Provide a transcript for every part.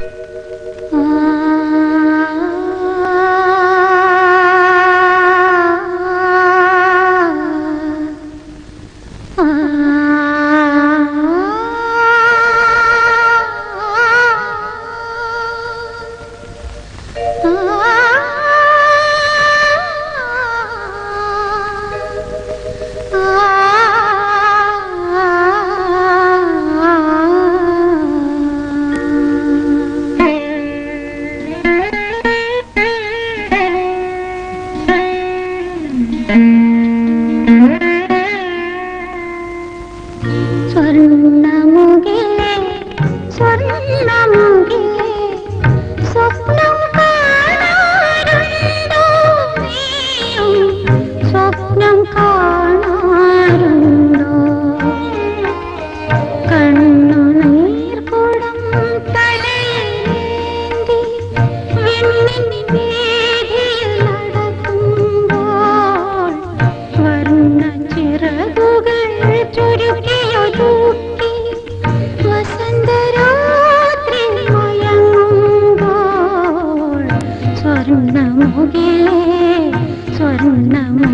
あ Mm-hmm. ఉన్నాము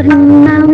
স্বর্ণা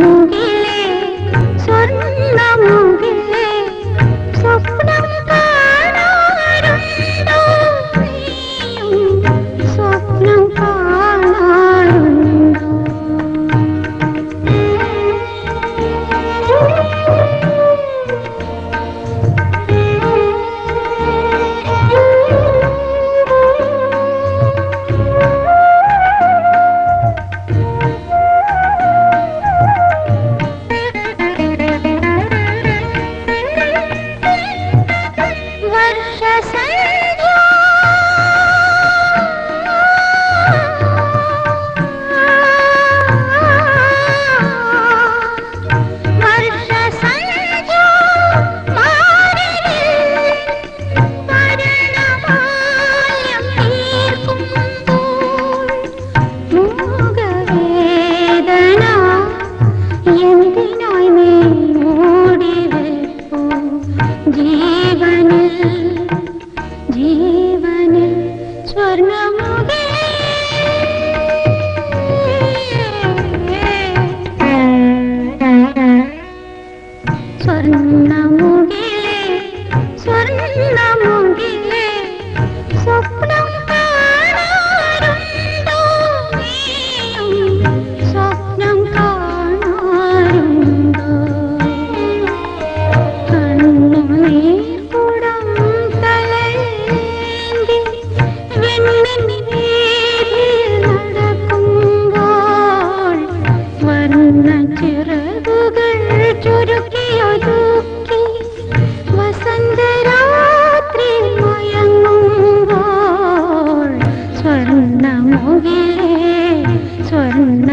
जी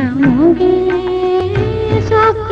जाऊँगी सब